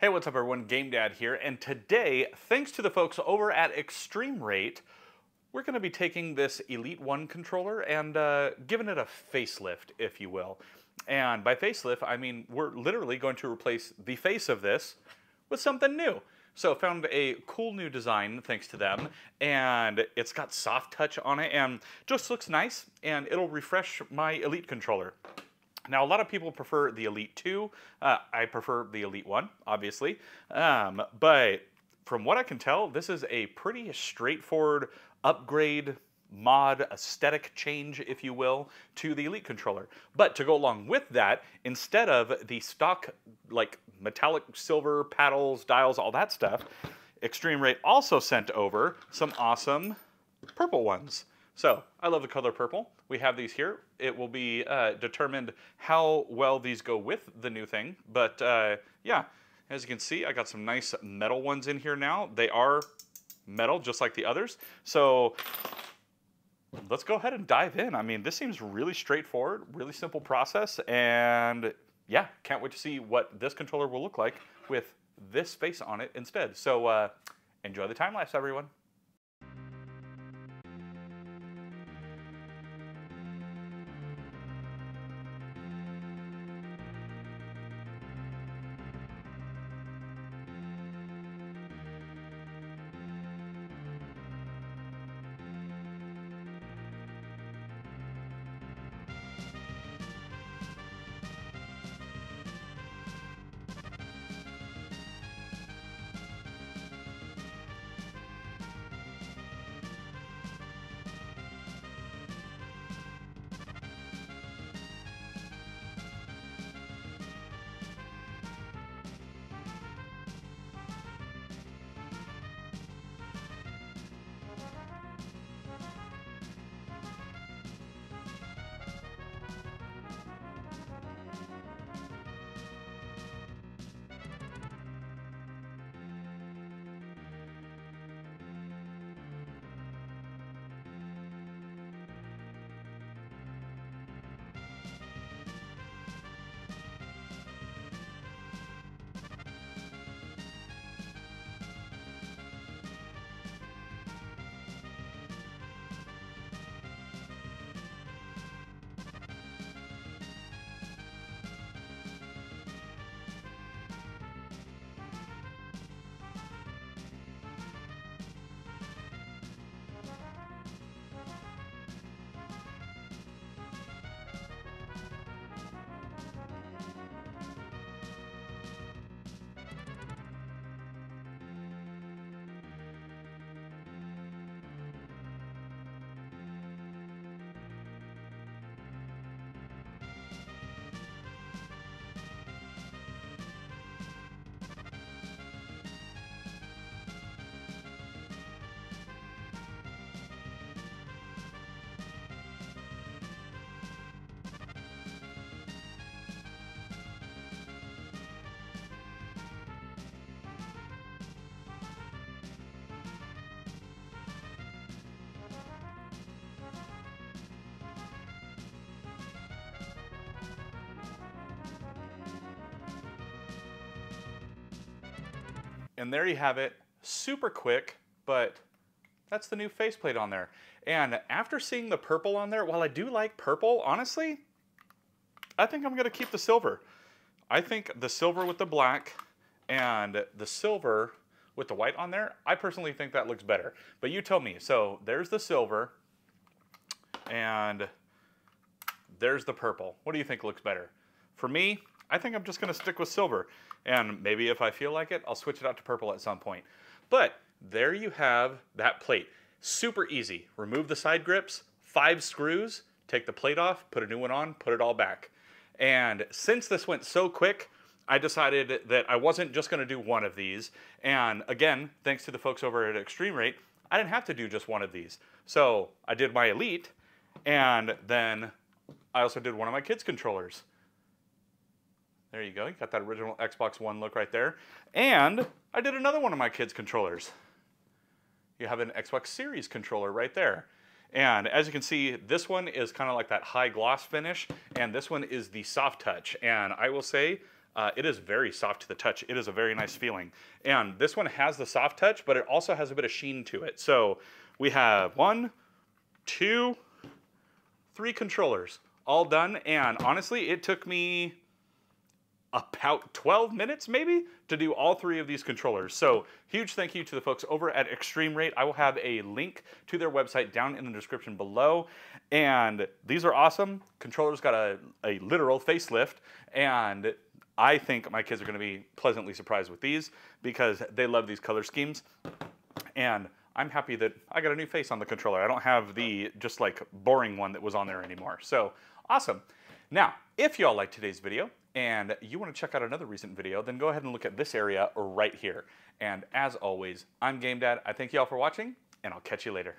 Hey, what's up everyone? Game Dad here, and today, thanks to the folks over at Extreme Rate, we're going to be taking this Elite 1 controller and uh, giving it a facelift, if you will. And by facelift, I mean we're literally going to replace the face of this with something new. So found a cool new design thanks to them, and it's got soft touch on it, and just looks nice, and it'll refresh my Elite controller. Now, a lot of people prefer the Elite 2. Uh, I prefer the Elite 1, obviously. Um, but from what I can tell, this is a pretty straightforward upgrade mod aesthetic change, if you will, to the Elite controller. But to go along with that, instead of the stock, like metallic silver paddles, dials, all that stuff, Extreme Rate also sent over some awesome purple ones. So I love the color purple. We have these here. It will be uh, determined how well these go with the new thing. But uh, yeah, as you can see, I got some nice metal ones in here now. They are metal just like the others. So let's go ahead and dive in. I mean, this seems really straightforward, really simple process. And yeah, can't wait to see what this controller will look like with this face on it instead. So uh, enjoy the time lapse, everyone. And there you have it, super quick, but that's the new faceplate on there. And after seeing the purple on there, while I do like purple, honestly, I think I'm gonna keep the silver. I think the silver with the black and the silver with the white on there, I personally think that looks better. But you tell me. So there's the silver and there's the purple. What do you think looks better? For me, I think I'm just gonna stick with silver. And maybe if I feel like it, I'll switch it out to purple at some point. But there you have that plate. Super easy. Remove the side grips, five screws, take the plate off, put a new one on, put it all back. And since this went so quick, I decided that I wasn't just gonna do one of these. And again, thanks to the folks over at Extreme Rate, I didn't have to do just one of these. So I did my Elite, and then I also did one of my kids' controllers. There you go. You got that original Xbox One look right there. And I did another one of my kids' controllers. You have an Xbox Series controller right there. And as you can see, this one is kind of like that high gloss finish, and this one is the soft touch. And I will say, uh, it is very soft to the touch. It is a very nice feeling. And this one has the soft touch, but it also has a bit of sheen to it. So we have one, two, three controllers all done. And honestly, it took me about 12 minutes maybe to do all three of these controllers. So huge thank you to the folks over at Extreme Rate. I will have a link to their website down in the description below. And these are awesome. Controllers got a, a literal facelift and I think my kids are gonna be pleasantly surprised with these because they love these color schemes. And I'm happy that I got a new face on the controller. I don't have the just like boring one that was on there anymore. So awesome. Now, if y'all like today's video and you want to check out another recent video, then go ahead and look at this area right here. And as always, I'm Game Dad. I thank y'all for watching, and I'll catch you later.